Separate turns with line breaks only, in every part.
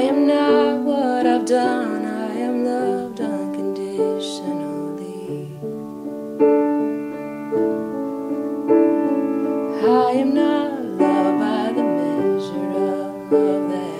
I am not what I've done, I am loved unconditionally. I am not loved by the measure of love that.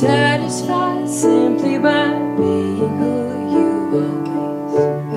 satisfied simply by being who you always